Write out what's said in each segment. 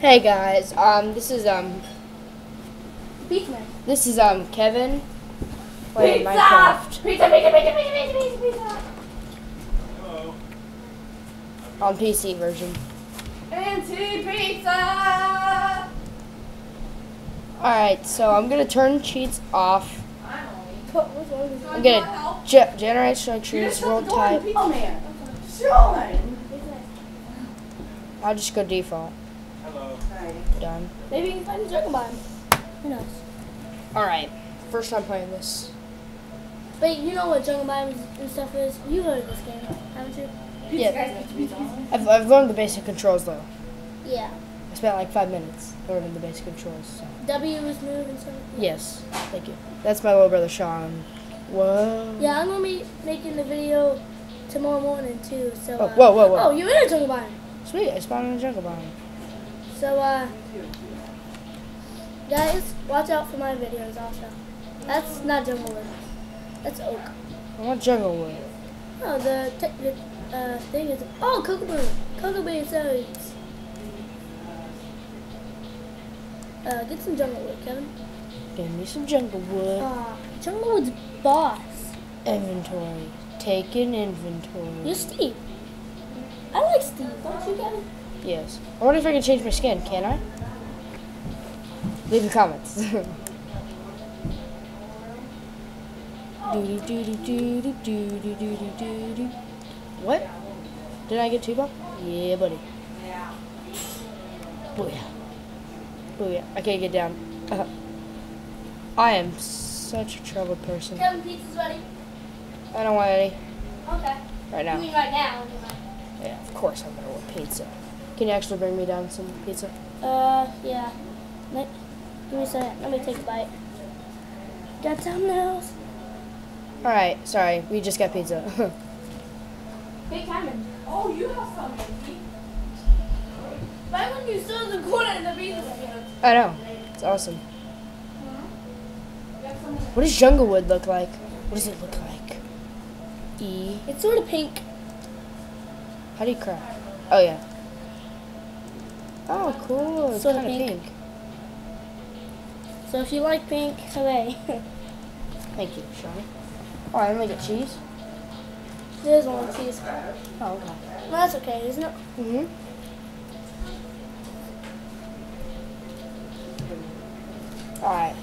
Hey guys, um, this is um, Pizza. this is um Kevin playing Pizza! Minecraft Pizza, pizza, pizza, pizza, pizza, pizza, pizza. on PC version. Anti-pizza! All right, so I'm gonna turn cheats off. What was wrong with I'm gonna ge- generate structures, world type. I'll just go default. Hello. Done. Maybe you can find a dragon bomb. Who knows? All right, first time playing this. But you know what jungle biomes and stuff is? You heard of this game, haven't you? Yeah, I've, I've learned the basic controls though. Yeah. I spent like five minutes learning the basic controls. So. W is move and stuff. Yes, thank you. That's my little brother Sean. Whoa. Yeah, I'm gonna be making the video tomorrow morning too. So. Oh, Uh, whoa, whoa, whoa. Oh, you're in a jungle biome. Sweet, I spawned in a jungle biome. So, uh, guys, watch out for my videos also. That's not jungle wood. That's oak. I want jungle wood. Oh, the, the uh, thing is. Oh, cocoa bean. Cocoa bean seeds. Uh, get some jungle wood, Kevin. Give me some jungle wood. Uh, jungle wood's boss. Inventory. Take an inventory. You're Steve. I like Steve, don't you, Kevin? Yes. I wonder if I can change my skin. Can I? Leave the comments. what? Did I get two bucks? Yeah, buddy. Yeah. Booyah. Booyah. I can't get down. Uh, I am such a troubled person. Seven pizzas, buddy. I don't want any. Okay. Right now. You mean right now? Yeah, of course I'm gonna want pizza. Can you actually bring me down some pizza? Uh, yeah. Let, give me a second. Let me take a bite. Got thumbnails. All right, sorry, we just got pizza. Hey, Cameron. Oh, you have something. Why when you saw the corner in the pizza? I know, it's awesome. What does Junglewood look like? What does it look like? E. It's sort of pink. How do you craft? Oh yeah. Oh, cool. It's Sort of kind of pink. pink. So if you like pink, hooray. Thank you, Sean. Oh, I only get cheese. There's one cheese. Oh, okay. Well, that's okay, isn't it? Mm-hmm. All right.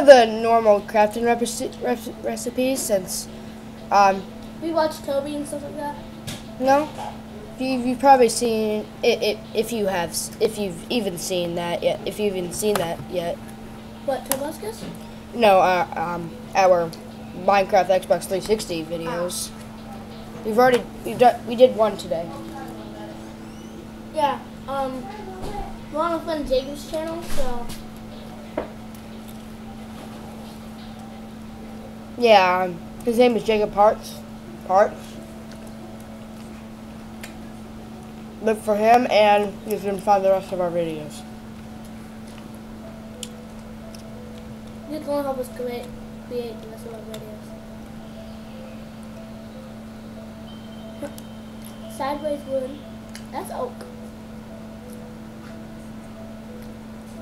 Know the normal crafting reci- rec- recipes since, um, We watch Toby and stuff like that. no, you've, you've probably seen it, it if you have if you've even seen that yet if you've even seen that yet. What, Tobuscus? No, uh, um, our Minecraft Xbox 360 videos. We've already we've done we did one today. Yeah. Um, we're on a friend Jacob's channel, so Yeah, his name is Jacob Parks. Parks. Look for him, and you can find the rest of our videos. he's gonna help us create create the rest of our videos. Sideways wood. That's oak.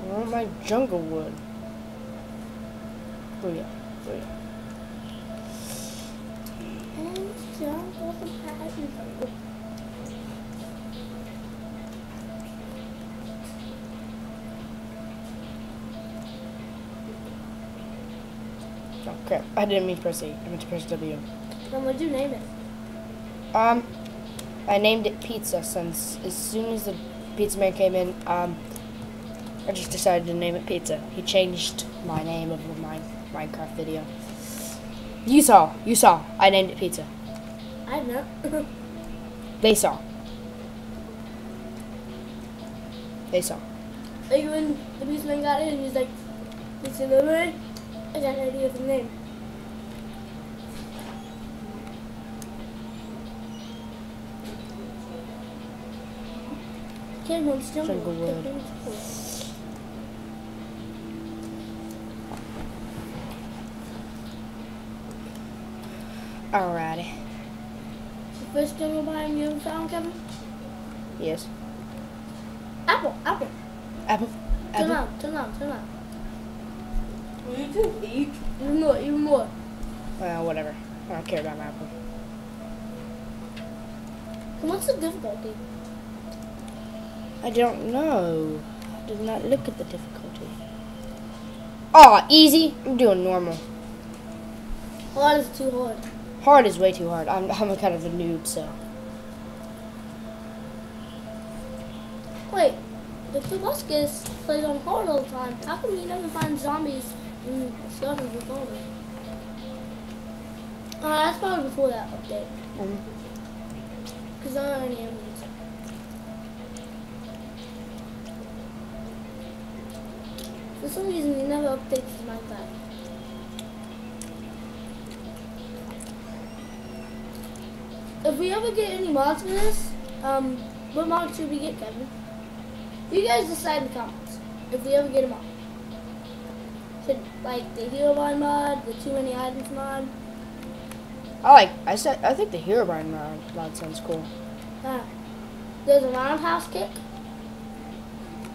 Want my jungle wood. Oh yeah, oh yeah. Oh crap! I didn't mean to press A. I meant to press W. Then what'd you name it? Um, I named it Pizza since as soon as the pizza man came in, um, I just decided to name it Pizza. He changed my name of my Minecraft video. You saw, you saw. I named it Pizza. I know. they saw. They saw. Like when the policeman got in, he's like, Mr. Lillard, I got an idea of the name. Can't Jungle, jungle World. Alrighty. The first Jungle Biome you ever found, Kevin? Yes. Apple, apple. Apple. Turn Apple. on, turn on, turn on. Will you two eat? Even more, even more. Well, whatever. I don't care about my apple. What's the difficulty? I don't know. I did not look at the difficulty. Oh, easy. I'm doing normal. Oh, a lot is too hard. Hard is way too hard. I'm I'm a kind of a noob, so. Wait, the Tobuscus plays on hard all the time. How come you never find zombies in skeletons with? Uh, that's probably before that update. Because there aren't any enemies. For some reason, he never updates his Minecraft. If we ever get any mods for this, um, what mods should we get, Kevin? You guys decide in the comments if we ever get a mod. Should like the Herobrine mod, the Too Many Items mod. I like. I said. I think the Herobrine mod, mod sounds cool. Ah, there's a roundhouse kick.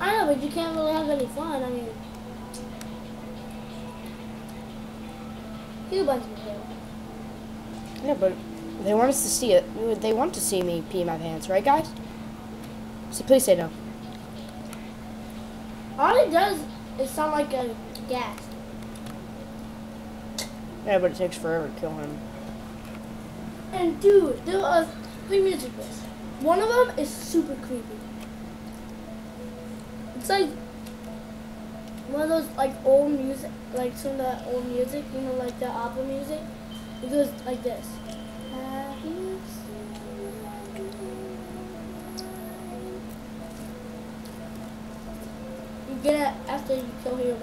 I know, but you can't really have any fun. I mean, Herobrine's good. Yeah, but they want us to see it. They want to see me pee my pants, right, guys? So please say no. All it does is sound like a gas. Yeah, but it takes forever to kill him. And dude, there are three music lists. One of them is super creepy. It's like one of those like old music, like some of that old music, you know, like the opera music. It goes like this. After you kill your.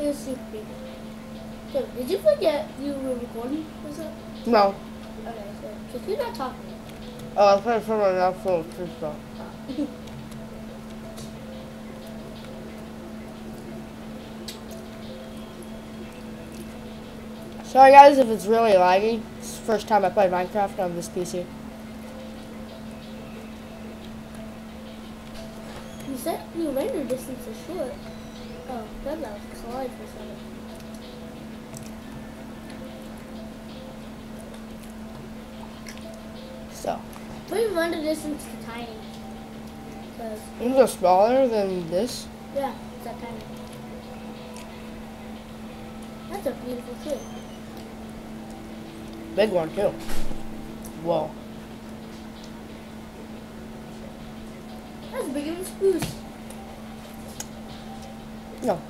It's super. So, did you forget you were recording? Was it? No. Okay, so because you're not talking. Oh, I was to fill my mouth full of stuff. Sorry guys if it's really laggy. The first time I played Minecraft on this PC. You said your render distance is short. Oh, that was collide for a second. So, We render distance is tiny. It's a smaller than this. yeah, it's that tiny. That's a beautiful tree. Big one too. Whoa. That's bigger than spruce. No.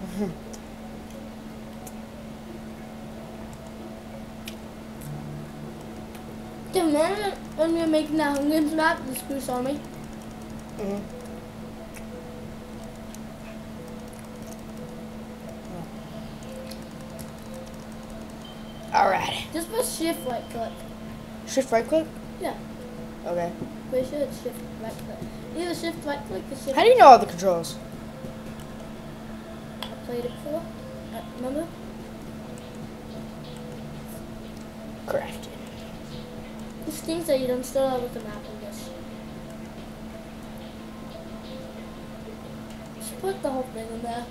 The man when we were making that Hunger Games map, the spruce army, Mhm. Alright. Just press shift right click. Shift right click? Yeah, Okay. pretty sure it's shift right click. Either shift right click or shift. How do you know all the controls? I played it before. Uh, remember? Crafted. This things that you don't start out with the map on this. Just put the whole thing in there.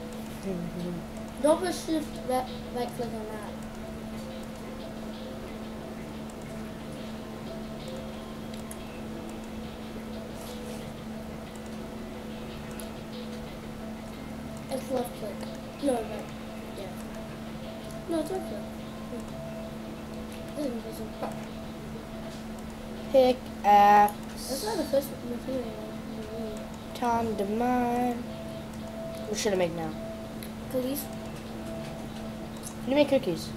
Don't press shift right, right click on that. Pick That's not the first material. really. Time to mine. What should I make now? Cookies? Do you make cookies?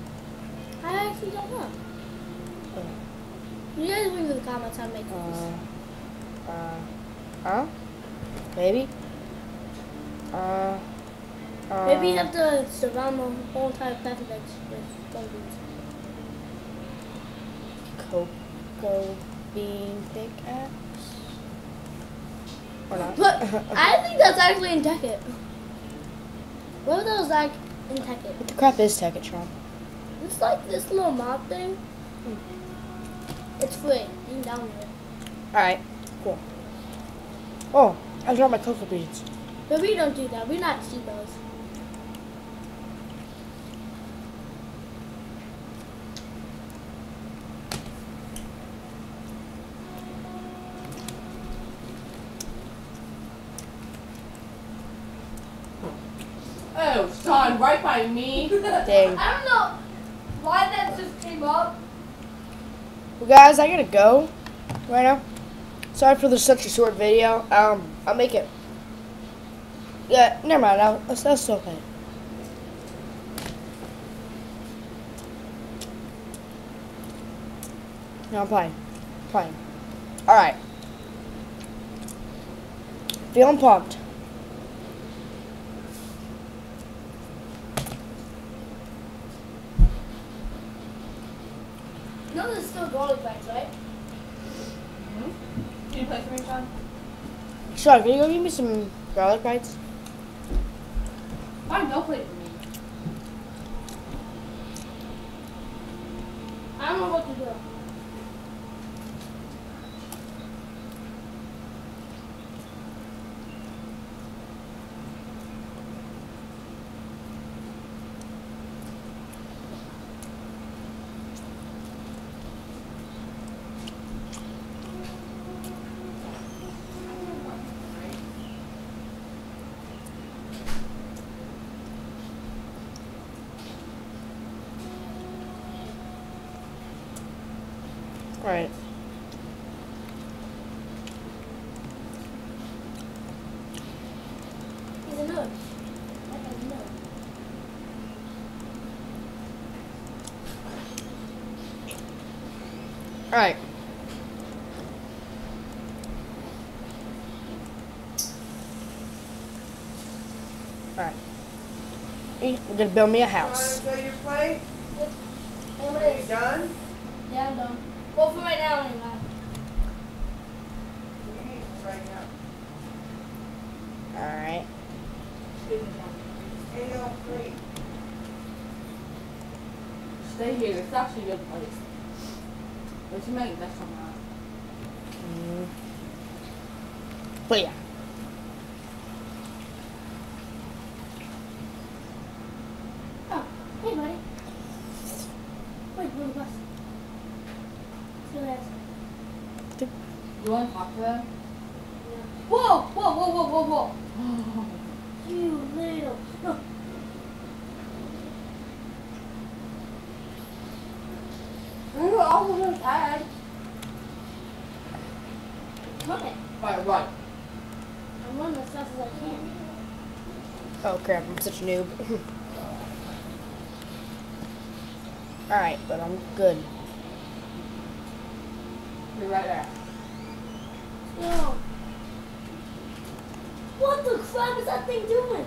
I actually don't know. Oh. You guys leave in the comments how to make cookies. Uh, uh, huh? Maybe? Uh, uh, Maybe you have to surround the whole entire pepper with cookies. cocoa bean pickaxe? Or not? But I think that's actually in Tekkit. What are those like in? What the crap is Tekatron? It's like this little mod thing. Hmm. It's free. You download it. Alright, cool. Oh, I dropped my cocoa beans. But we don't do that. We're not cheapos. Oh, Sean, right by me. Dang. I don't know why that just came up. Well, guys, I gotta go right now. Sorry for the such a short video. Um, I'll make it. Yeah, never mind. I'll, that's, that's okay. No, I'm playing. Playing. Alright. Feeling pumped. No, there's still garlic bags, right? Hmm? Can you play for me, Sean? Sean, can you go give me some garlic bites? Fine, go play for me. I don't know what to do. Right. He's a nerd. Like a nerd. Alright. Alright. We're gonna build me a house. Want to your plate? Hey, what Are you done? Yeah, I'm done. Well, for right now, anyway. Right now. Alright. Ain't no free. Stay here. It's actually a good place. What you make next time around? Mm. But yeah. Oh, hey, buddy. Wait, where's the bus? See you later. You want to talk to them? Whoa, whoa, whoa, whoa, whoa, whoa. You little. No. They were all over tag. Come on. Right, right. I'm running as fast as I can. Oh crap, I'm such a noob. Alright, but I'm good. Be right there. Yo. What the crap is that thing doing?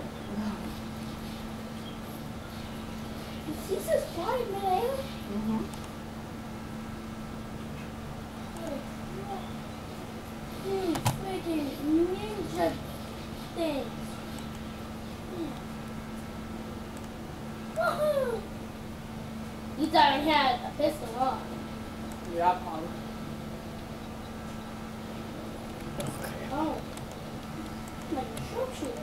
Is he just flying midair? Mm-hmm. These freaking ninja things. Woohoo! You thought I had a pistol, huh? Yeah, punk. Oh. Like a sharpshooter.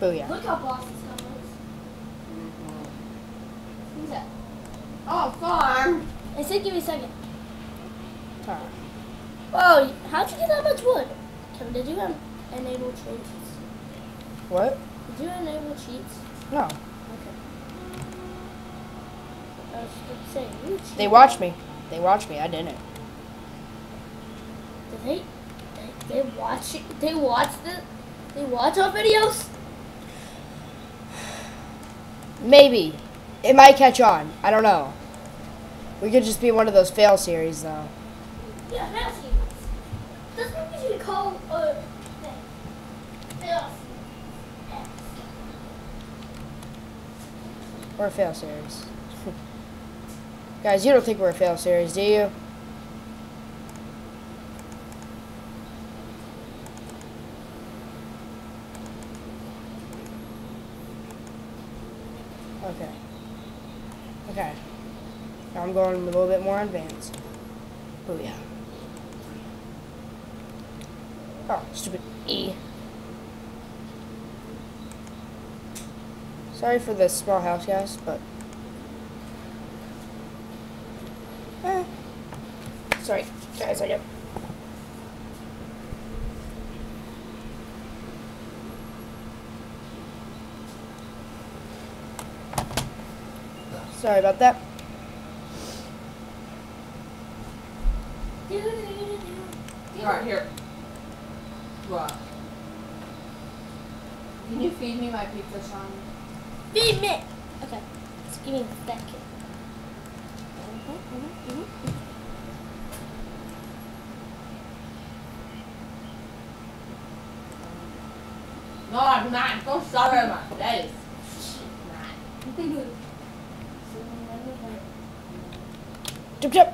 Booyah. Look how boss is coming. Who's that? Oh, farm. I said give me a second. Alright. Oh, how'd you get that much wood? Kevin, did you en- enable cheats? What? Did you enable cheats? No. Okay. I was gonna you cheat. They watch me. They watch me. I didn't. Did they, they, they watch it? They watch the, they watch our videos? Maybe. It might catch on. I don't know. We could just be one of those fail series, though. Yeah, fail series. That's what we should call a thing. Fail series. We're a fail series. Guys, you don't think we're a fail series, do you? Okay. Okay. Now I'm going a little bit more advanced. Oh yeah. Oh, stupid E. Sorry for the small house, guys, but. Eh. Sorry, guys, I get. Sorry about that. Alright, here. What? Can you feed me my pizza, Sean? Feed me. Okay. Just give me that kid. No, I'm not. Don't shove it in my face. Jump, jump.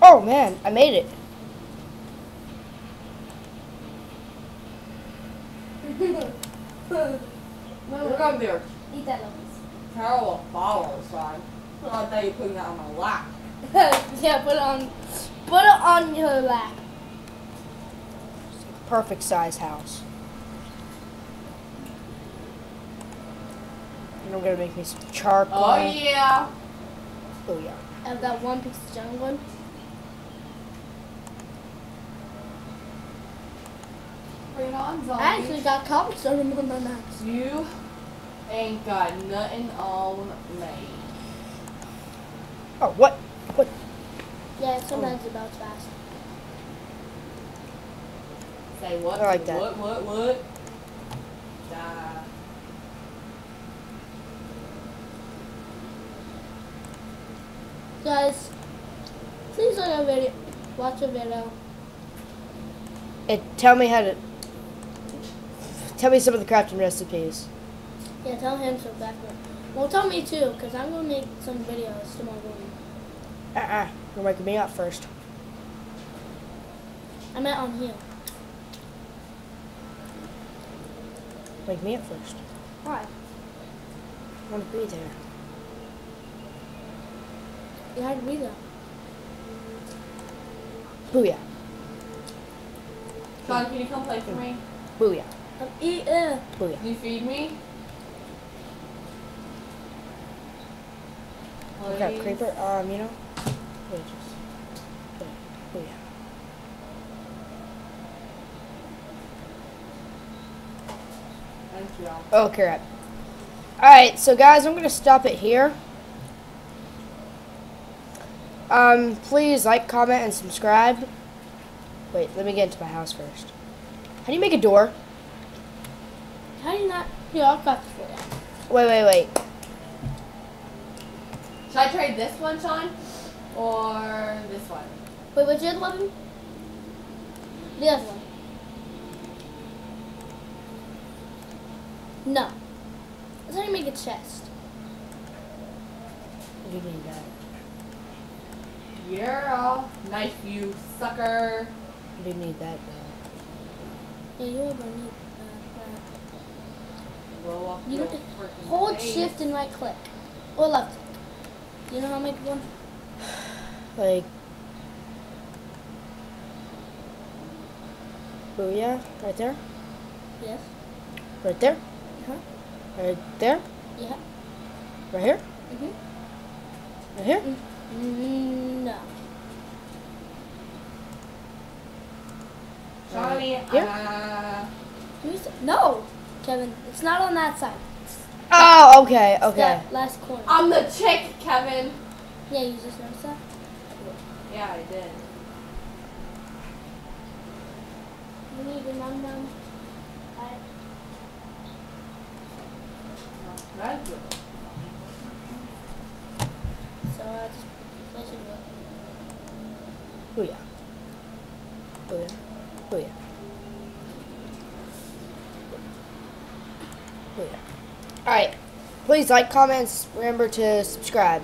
Oh man, I made it. You're gonna be a Eat that, Lucas. terrible follower, son. Oh, I thought you putting that on my lap. yeah, put it on. Put it on your lap. Perfect size house. And I'm gonna make me some charcoal. Oh yeah. Oh yeah. I have that one piece of jungle one. Bring it on, zombie. I actually got cobblestone on my max. You ain't got nothing on me. Oh what? What? Yeah, oh. sometimes it bounces fast. Say what? I like that. What? What? What? Die. Guys, please like at video. Watch a video. It, tell me how to. Tell me some of the crafting recipes. Yeah, tell him some background. Well, tell me too, because I'm going to make some videos tomorrow morning. Uh uh. You're waking me up first. I meant on here. Wake me up first. Why? I want to be there. You had to be there. Booyah. Sean, can you come play for me? Booyah. I'm eating. Booyah. Can you feed me? Oh, crap, Please? creeper. Um, you know. Wait, just. Wait. Booyah. Thank you. Oh crap. Alright, so guys, I'm gonna stop it here. Um, please like, comment, and subscribe. Wait, let me get into my house first. How do you make a door? How do you not? Here, I'll cut this for you. Wait, wait, wait. Should I trade this one, Sean? Or this one? Wait, which other weapon? The other one. No. How you make a chest. You need that. Yeah. Knife, you sucker. You do need that though. Yeah, you are gonna need uh, Blow up You your have Hold face. shift and right click. Or left click. You know how to make one? Like. Booyah. Right there. Yes. Right there. Uh-huh. Right there. Yeah. Right here. Mm-hmm. Right here. Mm, no. Johnny, Yeah. uh, Who's no, Kevin. It's not on that side. Oh, okay, okay. That last corner. I'm the chick, Kevin. yeah, you just noticed that. Yeah, I did. You need a num num. I- That's good. So I just place it. Booyah. Booyah. Booyah. Booyah. Alright. Please like, comments. Remember to subscribe.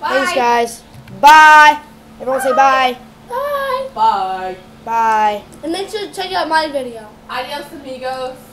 Bye. Thanks, guys. Bye. Everyone say bye. Bye. Bye. Bye. And make sure to check out my video. Adios, amigos.